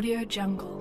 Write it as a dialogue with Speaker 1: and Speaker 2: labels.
Speaker 1: Audio Jungle.